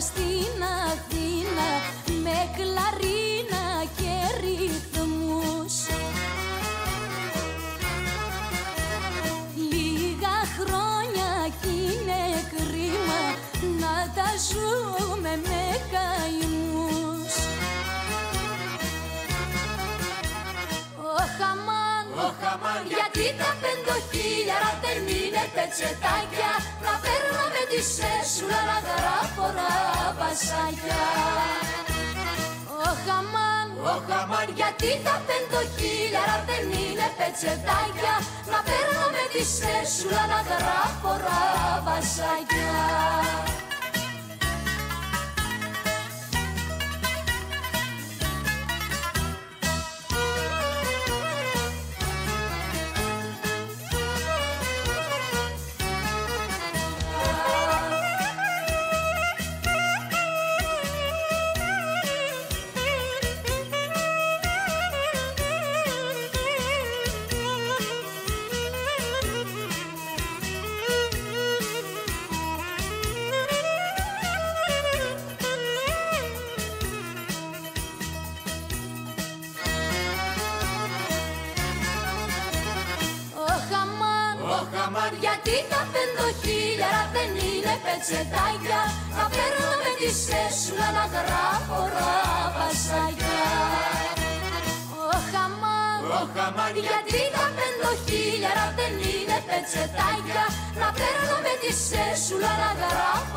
στην Αθήνα με κλαρίνα και ρυθμούς. Λίγα χρόνια κι είναι κρίμα να τα ζούμε με καημούς. Ο Χαμάν, ο Χαμάν, γιατί τα πεντοχίλιαρα δεν είναι πετσετάκια να παίρνω με τη σέσουλα να γράφω βασάκια Ωχ αμάν, γιατί τα πεντοχίλιαρα δεν είναι πετσετάκια. Να παίρνω με τη σέσουλα να γράφω βασάκια γιατί τα πεντοχίλιαρα δεν είναι πετσετάκια. Να παίρνω με τη σέσουλα να γράφω ραβασάκια Ωχ αμάν, γιατί τα πεντοχίλιαρα δεν είναι πετσετάκια. Να παίρνω με τη σέσουλα να γράφω